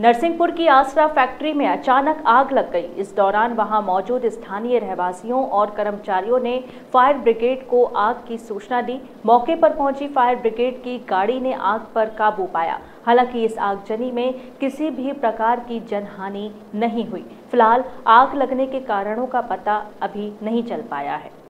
नरसिंहपुर की आसरा फैक्ट्री में अचानक आग लग गई। इस दौरान वहाँ मौजूद स्थानीय रहवासियों और कर्मचारियों ने फायर ब्रिगेड को आग की सूचना दी। मौके पर पहुँची फायर ब्रिगेड की गाड़ी ने आग पर काबू पाया। हालाँकि इस आगजनी में किसी भी प्रकार की जनहानि नहीं हुई। फ़िलहाल आग लगने के कारणों का पता अभी नहीं चल पाया है।